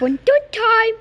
One, two time.